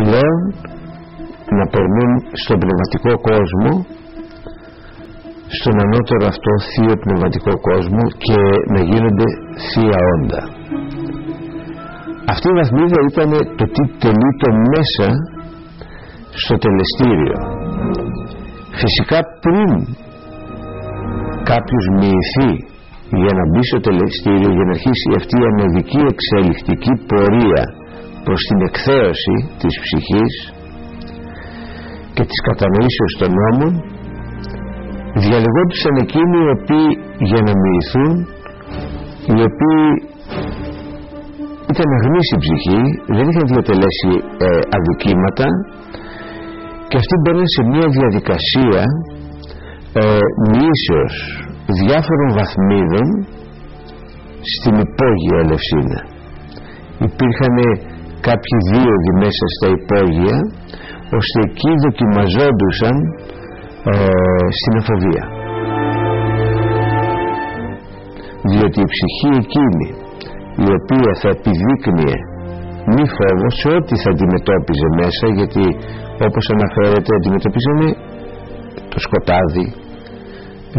πλέον να περνούν στον πνευματικό κόσμο στον ανώτερο αυτό θείο πνευματικό κόσμο και να γίνονται θεία όντα. Αυτή η βαθμίδα ήταν το τι τελείτο μέσα στο τελεστήριο. Φυσικά πριν κάποιος μοιηθεί για να μπει στο τελεστήριο για να αρχίσει αυτή η ανωδική εξελιχτική πορεία προς την εκθέωση της ψυχής και της κατανοήσεως των νόμων διαλεγόντουσαν εκείνοι οι οποίοι για να μοιηθούν οι οποίοι ήταν αγνήσιοι ψυχή δεν είχαν διατελέσει ε, αδικήματα και αυτοί μπαίνουν σε μια διαδικασία ε, μοιήσεως διάφορων βαθμίδων στην υπόγεια Ελευσίνα. Υπήρχαν κάποιοι δίωδοι μέσα στα υπόγεια ώστε εκεί δοκιμαζόντουσαν ε, στην αφοβία διότι η ψυχή εκείνη η οποία θα επιδείκνυε μη φόβο σε ό,τι θα αντιμετώπιζε μέσα γιατί όπως αναφέρεται αντιμετωπίζανε το σκοτάδι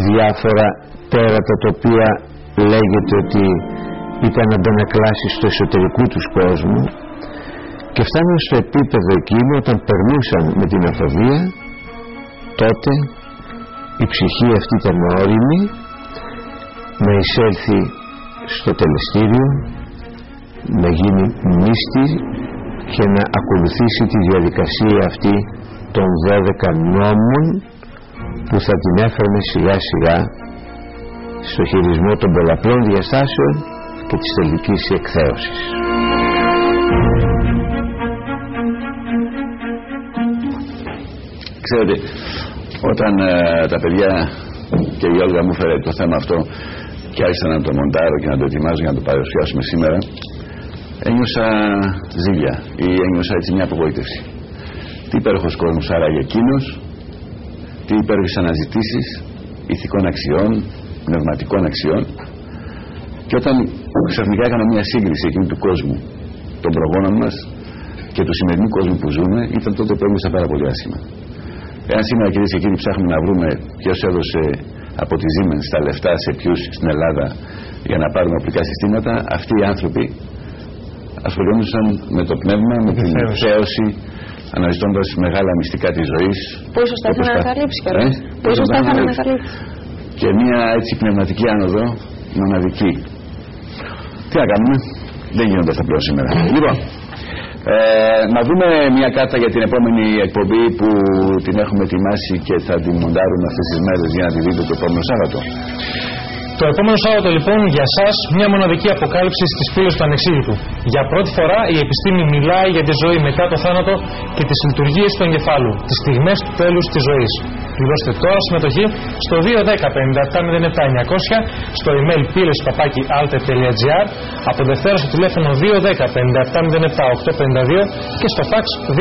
διάφορα τέρατα τα οποία λέγεται ότι ήταν αντανακλάσεις στο εσωτερικού τους κόσμου και φτάνουν στο επίπεδο εκείνο όταν περνούσαν με την αφοβία τότε η ψυχή αυτή ήταν όριμη να εισέλθει στο τελεστήριο να γίνει μίστη και να ακολουθήσει τη διαδικασία αυτή των 12 νόμων που θα την έφερνε σιγά σιγά στο χειρισμό των πολλαπλών διαστάσεων και της τελικής εκθέωσης. Ξέρετε, όταν ε, τα παιδιά και η Όλγα μου φέρε το θέμα αυτό και άρχισα να το μοντάρω και να το ετοιμάζω για να το παρουσιάσουμε σήμερα ένιωσα ζήλια ή ένιωσα έτσι μια απογοήτευση. Τι υπέροχος κόσμος άραγε εκείνος, τι υπέροχες αναζητήσεις ηθικών αξιών, πνευματικών αξιών και όταν ξαφνικά έκανα μια σύγκριση εκείνη του κόσμου των προγόνων μας και του σημερινού κόσμου που ζούμε ήταν τότε που ένιωσα πάρα πολύ άσχημα. Εάν σήμερα κυρίες και κύριοι ψάχνουμε να βρούμε ποιος έδωσε από τη Siemens τα λεφτά σε ποιους στην Ελλάδα για να πάρουν οπλικά συστήματα, αυτοί οι άνθρωποι ασχολούνταν με το πνεύμα, με την θέωση, αναζητώντας μεγάλα μυστικά της ζωής. Που ίσω θα ήθελα να ανακαλύψει κιόλας; Που ίσω θα ήθελα να ανακαλύψει. Και μια έτσι πνευματική άνοδο μοναδική. Τι να κάνουμε, δεν γίνονται αυτά πλέον σήμερα. Λοιπόν, ε, να δούμε μια κάρτα για την επόμενη εκπομπή που την έχουμε ετοιμάσει και θα την μοντάρουμε αυτές τις μέρες για να τη δείτε το επόμενο Σάββατο. Το επόμενο Σάββατο λοιπόν για εσά μια μοναδική αποκάλυψη στι πύλε του Ανεξήγητου. Για πρώτη φορά η επιστήμη μιλάει για τη ζωή μετά το θάνατο και τι λειτουργίε του εγκεφάλου, τι στιγμέ του τέλου τη ζωή. Πληρώστε τώρα συμμετοχή στο 210 στο email πύλες από Δευτέρα στο τηλέφωνο 210 και στο fax 210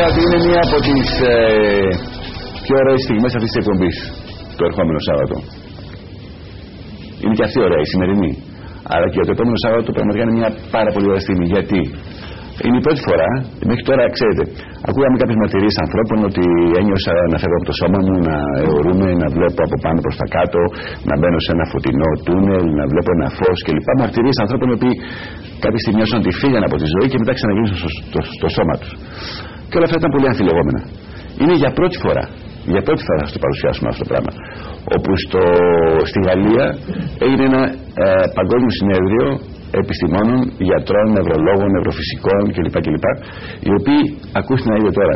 Θα σα έλεγα ότι είναι μία από τις ε, πιο ωραίες στιγμές αυτής της εκπομπής το ερχόμενο Σάββατο. Είναι και αυτή ωραία, η σημερινή. Αλλά και το επόμενο Σάββατο πραγματικά είναι μια πάρα πολύ ωραία στιγμή. Γιατί; Είναι η πρώτη φορά, μέχρι τώρα ξέρετε, ακούγαμε κάποιες μαρτυρίες ανθρώπων ότι ένιωσα να φεύγω από το σώμα μου, να αιωρούμε, να βλέπω από πάνω προς τα κάτω, να μπαίνω σε ένα φωτεινό τούνελ, να βλέπω ένα φως κλπ. Μαρτυρίες ανθρώπων που κάποια στιγμή νιώσαν ότι φύγαν από τη ζωή και μετά ξαναγίνουν στο, στο, στο σώμα τους. Και όλα αυτά ήταν πολύ αμφιλεγόμενα. Είναι για πρώτη φορά. Για πρώτη φορά θα το παρουσιάσουμε αυτό το πράγμα. Όπου στο, στη Γαλλία έγινε ένα ε, παγκόσμιο συνέδριο επιστημόνων, γιατρών, νευρολόγων, νευροφυσικών κλπ. κλπ οι οποίοι, ακούστε να είδε τώρα,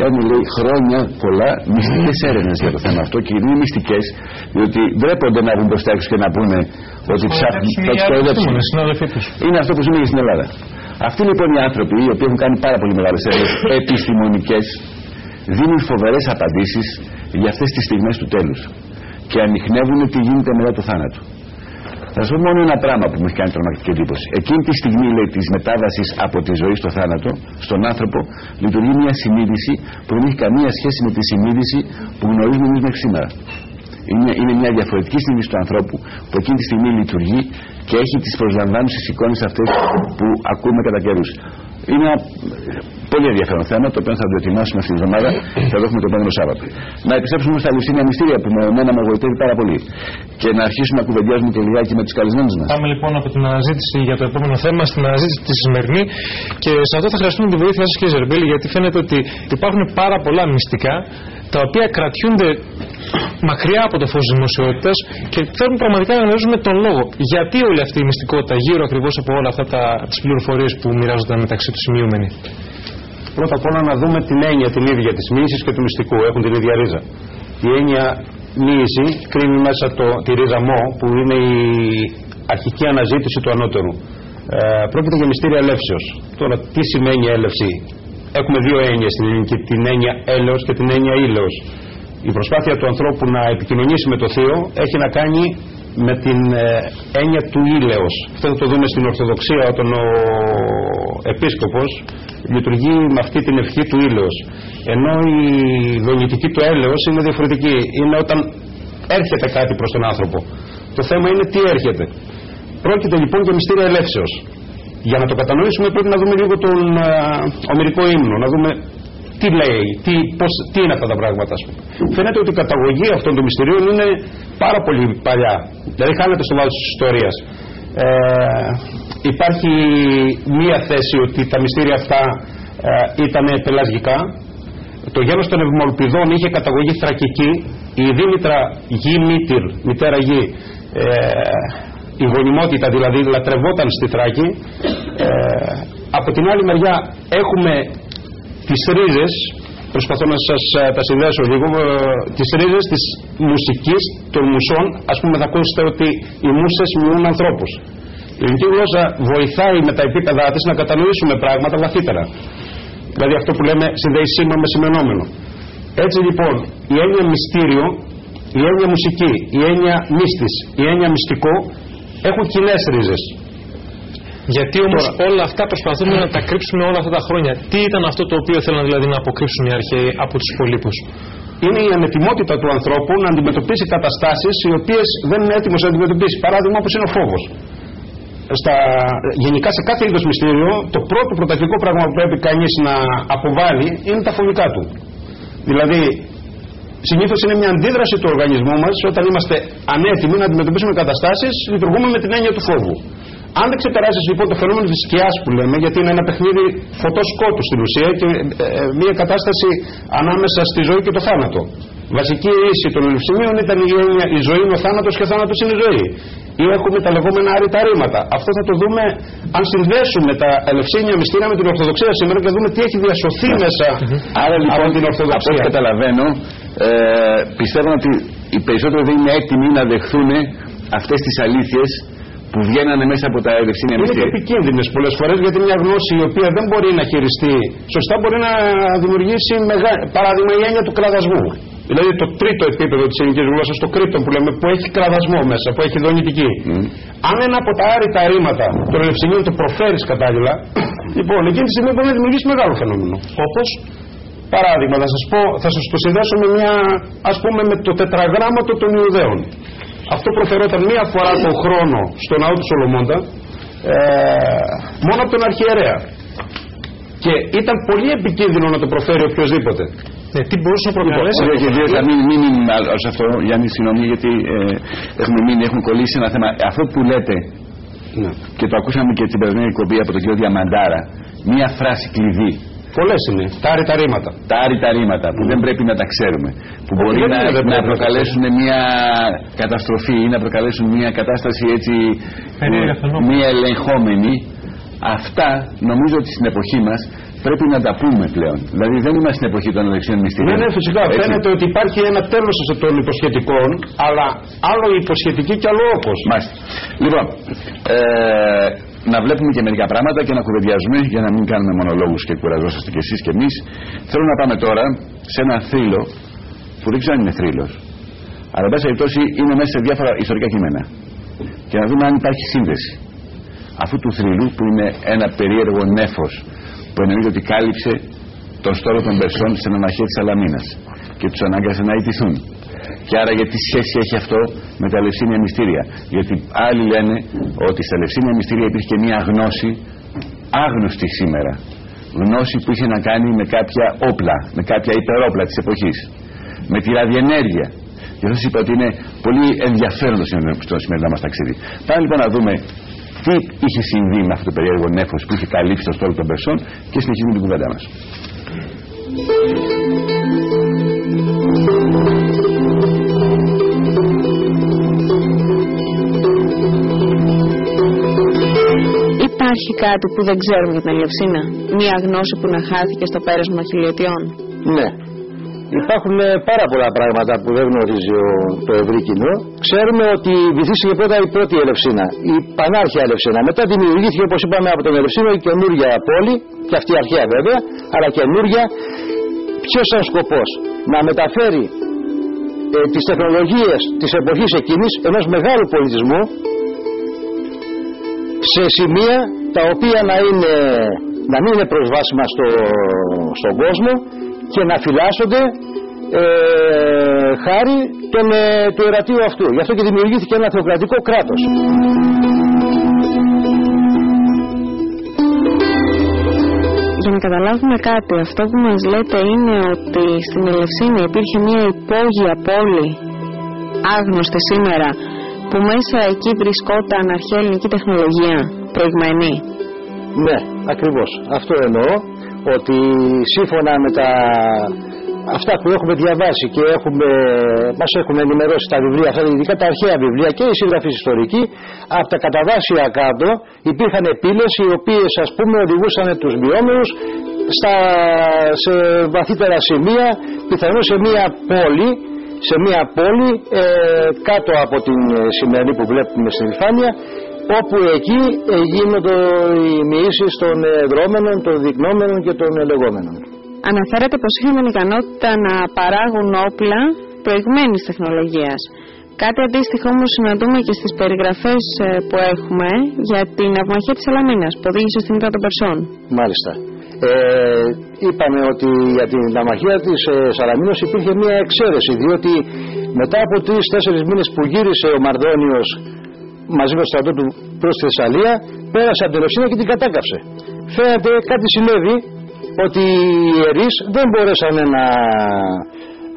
κάνουν λέει χρόνια πολλά μυστικές έρευνες για το θέμα αυτό και είναι μυστικές, διότι ντρέπονται να βγουν μπροστά έξω και να πούνε ότι ψάχνουν. Είναι αυτό που ζούμε και στην Ελλάδα. Αυτοί λοιπόν οι άνθρωποι, οι οποίοι έχουν κάνει πάρα πολύ μεγάλες έρευνες επιστημονικές, δίνουν φοβερές απαντήσεις για αυτές τις στιγμές του τέλους και ανοιχνεύουν τι γίνεται μετά το θάνατο. Θα σας πω μόνο ένα πράγμα που μου έχει κάνει τρομακτική εντύπωση. Εκείνη τη στιγμή λέει της μετάβασης από τη ζωή στο θάνατο, στον άνθρωπο, λειτουργεί μια συνείδηση που δεν έχει καμία σχέση με τη συνείδηση που γνωρίζουμε εμείς μέχρι σήμερα. Είναι, είναι μια διαφορετική συνείδηση του ανθρώπου που εκείνη τη στιγμή λειτουργεί και έχει τις προσλαμβάνουσες εικόνες αυτές που ακούμε κατά καιρούς. Είναι ένα πολύ ενδιαφέρον θέμα το οποίο θα το ετοιμάσουμε αυτή τη εβδομάδα και θα το έχουμε το επόμενο Σάββατο. Να επιστρέψουμε στα λουσίνια μυστήρια που με εμένα με εγωιτεύει πάρα πολύ και να αρχίσουμε να κουβεντιάζουμε και λιγάκι με τους καλεσμένους μας. Πάμε λοιπόν από την αναζήτηση για το επόμενο θέμα στην αναζήτηση της σημερινή και σε αυτό θα χρειαστούμε τη βοήθεια σας κύριε Ζερμπέλη γιατί φαίνεται ότι υπάρχουν πάρα πολλά μυστικά τα οποία κρατιούνται μακριά από το φως της δημοσιότητας και θέλουν πραγματικά να γνωρίζουμε τον λόγο. Γιατί όλη αυτή η μυστικότητα γύρω ακριβώς από όλα αυτά τις πληροφορίες που μοιράζονται μεταξύ τους σημειούμενοι. Πρώτα απ' όλα να δούμε την έννοια την ίδια της μοίηση και του μυστικού. Έχουν την ίδια ρίζα. Η έννοια μοίηση κρίνει μέσα το, τη ρίζα μο που είναι η αρχική αναζήτηση του ανώτερου. Ε, πρόκειται για μυστήρια έλευσεω. Τώρα, τι σημαίνει έλευση; Έχουμε δύο έννοιες στην ελληνική, την έννοια έλεος και την έννοια ήλαιος. Η προσπάθεια του ανθρώπου να επικοινωνήσει με το Θείο έχει να κάνει με την ε, έννοια του ήλαιος. Αυτό θα το δούμε στην Ορθοδοξία όταν ο επίσκοπος λειτουργεί με αυτή την ευχή του ήλαιος. Ενώ η δονητική του έλεος είναι διαφορετική. Είναι όταν έρχεται κάτι προς τον άνθρωπο. Το θέμα είναι τι έρχεται. Πρόκειται λοιπόν για μυστήρια ελεύσεως. Για να το κατανοήσουμε πρέπει να δούμε λίγο τον α, ομερικό ύμνο, να δούμε τι λέει, τι, πώς, τι είναι αυτά τα πράγματα. Ας πούμε. Φαίνεται ότι η καταγωγή αυτών των μυστηρίων είναι πάρα πολύ παλιά. Δηλαδή χάνεται στο βάθος της ιστορίας. Ε, υπάρχει μία θέση ότι τα μυστήρια αυτά ε, ήταν πελασγικά. Το γένος των ευμολπιδών είχε καταγωγή θρακική. Η Δήμητρα γη μήτυρ, μητέρα γη, ε, η γονιμότητα δηλαδή λατρευόταν στη Θράκη. Ε, από την άλλη μεριά έχουμε τις ρίζες, προσπαθώ να σας ε, τα συνδέσω λίγο, ε, τις ρίζες της μουσικής των μουσών, ας πούμε θα ακούσετε ότι οι μουσες μειώνουν ανθρώπους. Η ελληνική γλώσσα βοηθάει με τα επίπεδά της να κατανοήσουμε πράγματα βαθύτερα. Δηλαδή αυτό που λέμε συνδέει σήμα με σημενόμενο. Έτσι λοιπόν η έννοια μυστήριο, η έννοια μουσική, η έννοια μύστης, η έννοια μυστικό έχουν κοινές ρίζες. Γιατί όμως όλα αυτά προσπαθούμε να τα κρύψουμε όλα αυτά τα χρόνια. Τι ήταν αυτό το οποίο θέλαν δηλαδή να αποκρύψουν οι αρχαίοι από τους υπολείπους; Είναι η ανετοιμότητα του ανθρώπου να αντιμετωπίσει καταστάσεις οι οποίες δεν είναι έτοιμος να αντιμετωπίσει. Παράδειγμα, όπως είναι ο φόβος. Στα, γενικά σε κάθε είδος μυστήριο, το πρώτο πρωταρχικό πράγμα που πρέπει κανείς να αποβάλει είναι τα φοβικά του. Δηλαδή, συνήθως είναι μια αντίδραση του οργανισμού μας όταν είμαστε ανέτοιμοι να αντιμετωπίσουμε καταστάσεις, λειτουργούμε με την έννοια του φόβου. Αν δεν ξεπεράσεις λοιπόν το φαινόμενο της σκιάς που λέμε, γιατί είναι ένα παιχνίδι φωτό σκότου στην ουσία και ε, ε, μια κατάσταση ανάμεσα στη ζωή και το θάνατο. Βασική ίση των Ελευσινίων ήταν η, έννοια, η ζωή είναι ο θάνατος και ο θάνατος είναι η ζωή. Ή έχουμε τα λεγόμενα άρρητα ρήματα. Αυτό θα το δούμε αν συνδέσουμε τα Ελευσίνια μυστήρια με την Ορθοδοξία σήμερα και δούμε τι έχει διασωθεί μέσα Άρα λοιπόν από την Ορθοδοξία. Από ό,τι καταλαβαίνω, ε, πιστεύω ότι οι περισσότεροι δεν είναι έτοιμοι να δεχθούν αυτές τις αλήθειες που βγαίνανε μέσα από τα ελευσίνια Είναι και μυστήρια. επικίνδυνες πολλές φορές γιατί μια γνώση η οποία δεν μπορεί να χειριστεί σωστά μπορεί να δημιουργήσει μεγάλη. Παράδειγμα, η έννοια του κραδασμού. Δηλαδή το τρίτο επίπεδο της ελληνικής γλώσσας, το κρύπτον που λέμε, που έχει κραδασμό μέσα, που έχει δονητική. Αν ένα από τα άρρητα ρήματα των ελευσινίων το προφέρεις κατάλληλα, λοιπόν, εκείνη τη στιγμή μπορεί να δημιουργήσει μεγάλο φαινόμενο. Όπως, παράδειγμα, θα σας πω, θα σας το συνδέσω με μια, ας πούμε, με το τετραγράμματο των Ιουδαίων. Αυτό προφερόταν μία φορά τον χρόνο στο ναό του Σολομώντα ε, μόνο από τον αρχιερέα. Και ήταν πολύ επικίνδυνο να το προφέρει οποιοδήποτε. Ναι, τι μπορούσε να προκαλέσει. Όχι, όχι, όχι, θα μην μην μείνουμε άλλο σε αυτό, Γιάννη, συγγνώμη, γιατί ε, έχουμε μείνει, έχουμε κολλήσει ένα θέμα. Αυτό που λέτε, Ναι. και το ακούσαμε και την περασμένη εκπομπή από τον κύριο Διαμαντάρα, μία φράση κλειδί. Πολλές είναι. Τα άρρητα ρήματα. Τα άρρητα ρήματα που δεν πρέπει να τα ξέρουμε. Που μπορεί δεν να, είναι, δεν να πρέπει να τα προκαλέσουν μια καταστροφή ή να προκαλέσουν μια κατάσταση έτσι Περίεργα ε, φαινόμενα. μια ελεγχόμενη. Αυτά νομίζω ότι στην εποχή μας πρέπει να τα πούμε πλέον. Δηλαδή δεν είμαστε στην εποχή των ελεξιών Ναι, μυστηρίων. ναι, φυσικά. Έτσι. Φαίνεται ότι υπάρχει ένα τέλος των υποσχετικών, αλλά άλλο η υποσχετική και άλλο όπως. Μάλιστα. Λοιπόν, ε, να βλέπουμε και μερικά πράγματα και να κουβεντιάζουμε για να μην κάνουμε μονολόγους και κουραζόσαστε κι εσείς και εμείς. Θέλω να πάμε τώρα σε ένα θρύλο που δεν ξέρω αν είναι θρύλος. Αλλά εν πάση περιπτώσει είναι μέσα σε διάφορα ιστορικά κείμενα. και να δούμε αν υπάρχει σύνδεση αυτού του θρυλού που είναι ένα περίεργο νέφος που εννοείται ότι κάλυψε τον στόλο των Περσών στην αναρχία της Αλαμίνας και τους ανάγκασε να ιτηθούν. Και άρα γιατί σχέση έχει αυτό με τα λευσίνια μυστήρια; Γιατί άλλοι λένε ότι στα λευσίνια μυστήρια υπήρχε και μια γνώση άγνωστη σήμερα. Γνώση που είχε να κάνει με κάποια όπλα, με κάποια υπερόπλα της εποχής. Με τη ραδιενέργεια. Και αυτό είπα ότι είναι πολύ ενδιαφέρον στο σημερινό μας ταξίδι. Πάμε λοιπόν να δούμε τι είχε συμβεί με αυτό το περίεργο νέφος που είχε καλύψει το στόλο των Περσών και συνεχίζουμε την κουβέντα μας. Υπάρχει κάτι που δεν ξέρουμε για την Ελευσίνα. Μία γνώση που να χάθηκε στο πέρασμα χιλιετιών; Ναι. Υπάρχουν πάρα πολλά πράγματα που δεν γνωρίζει ο, το ευρύ κοινό. Ξέρουμε ότι βυθίστηκε πρώτα η πρώτη Ελευσίνα, η πανάρχια Ελευσίνα. Μετά δημιουργήθηκε, όπως είπαμε, από τον Ελευσίνο η καινούργια πόλη, και αυτή αρχαία βέβαια, αλλά καινούργια. Ποιος ήταν σκοπός, να μεταφέρει ε, τις τεχνολογίες της εποχής εκείνης ενός μεγάλου πολιτισμού σε σημεία τα οποία να, είναι, να μην είναι προσβάσιμα στο, στον κόσμο και να φυλάσσονται ε, χάρη τον, ε, του ερατείου αυτού. Γι' αυτό και δημιουργήθηκε ένα θεοκρατικό κράτος. Για να καταλάβουμε κάτι, αυτό που μας λέτε είναι ότι στην Ελευσίνη υπήρχε μια υπόγεια πόλη άγνωστη σήμερα που μέσα εκεί βρισκόταν αρχαία ελληνική τεχνολογία προηγμένη. Ναι, ακριβώς. Αυτό εννοώ ότι σύμφωνα με τα αυτά που έχουμε διαβάσει και έχουμε, μας έχουν ενημερώσει τα βιβλία αυτά, ειδικά τα αρχαία βιβλία και οι σύγγραφοι ιστορικοί, από τα καταβάσια κάτω υπήρχαν πύλες οι οποίες ας πούμε οδηγούσαν τους βιόμενους στα, σε βαθύτερα σημεία, πιθανώς σε μια πόλη σε μια πόλη ε, κάτω από την σημερινή που βλέπουμε στην επιφάνεια όπου εκεί ε, γίνονται οι μοιήσεις των δρόμενων, των δεικνόμενων και των λεγόμενων. Αναφέρατε πως είχαν την ικανότητα να παράγουν όπλα προηγμένης τεχνολογίας. Κάτι αντίστοιχο όμως συναντούμε και στις περιγραφές ε, που έχουμε για την αυμαχία της Αλαμίνας που οδήγησε στην ήττα των Περσών. Μάλιστα. Ε, είπαμε ότι για την αμαχία της ε, Σαλαμίνος υπήρχε μια εξαίρεση διότι μετά από τρεις-τέσσερις μήνες που γύρισε ο Μαρδόνιος μαζί με το στρατό του προς τη Θεσσαλία πέρασε από την Ρωσία και την κατάκαψε. Φαίνεται κάτι συνέβη ότι οι ιερείς δεν μπορέσαν να,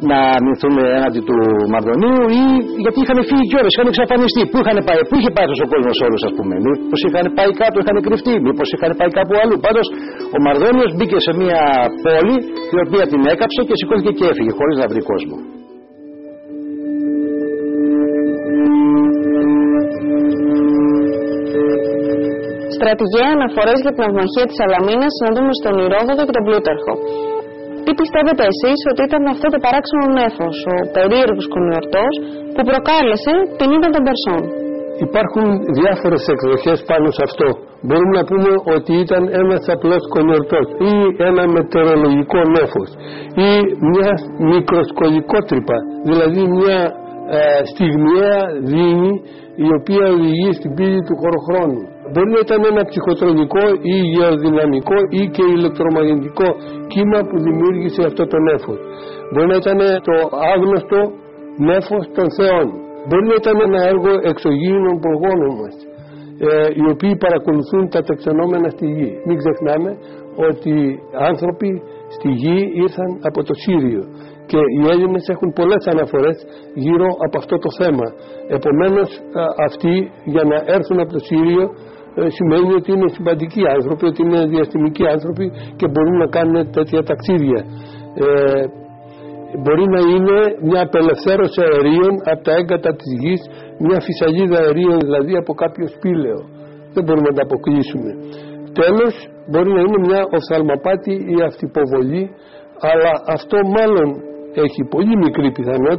να αμυνθούν έναντι του Μαρδονίου ή γιατί είχαν φύγει κιόλας, είχαν εξαφανιστεί. Πού, είχαν πάει, πού είχε πάει ο κόσμος όλος, ας πούμε. Μήπως είχαν πάει κάτω, είχαν κρυφτεί, μήπως είχαν πάει κάπου αλλού. Πάντως ο Μαρδόνιος μπήκε σε μια πόλη η οποία την έκαψε και σηκώθηκε και έφυγε χωρίς να βρει κόσμο. Στρατηγία αναφορές για την αυμαχία της Αλαμίνας συναντούμε στον Ηρόδοτο και τον Πλούταρχο. Τι πιστεύετε εσείς ότι ήταν αυτό το παράξενο νέφος, ο περίεργος κονιορτό που προκάλεσε την ήττα των Περσών; Υπάρχουν διάφορες εκδοχές πάνω σε αυτό. Μπορούμε να πούμε ότι ήταν ένας απλός κονιορτός ή ένα μετεωρολογικό νέφος ή μια μικροσκολικότρυπα, δηλαδή μια ε, στιγμιαία δίνη η οποία οδηγεί στην πύλη του χωροχρόνου. Μπορεί να ήταν ένα ψυχοτρονικό ή γεωδυναμικό ή και ηλεκτρομαγνητικό κύμα που δημιούργησε αυτό το νέφος. Μπορεί να ήταν το άγνωστο νέφος των θεών. Μπορεί να ήταν ένα έργο εξωγήινων προγόνων μας ε, οι οποίοι παρακολουθούν τα τεξανόμενα στη γη. Μην ξεχνάμε ότι άνθρωποι στη γη ήρθαν από το Σύριο και οι Έλληνες έχουν πολλές αναφορές γύρω από αυτό το θέμα. Επομένως αυτοί για να έρθουν από το Σύριο ε, σημαίνει ότι είναι σημαντικοί άνθρωποι, ότι είναι διαστημικοί άνθρωποι και μπορούν να κάνουν τέτοια ταξίδια. Ε, μπορεί να είναι μια απελευθέρωση αερίων από τα έγκατα της γης, μια φυσαλίδα αερίων δηλαδή από κάποιο σπήλαιο. Δεν μπορούμε να τα αποκλείσουμε. Τέλος, μπορεί να είναι μια οφθαλμαπάτη ή αυτυποβολή, αλλά αυτό μάλλον έχει πολύ μικρή πιθανότητα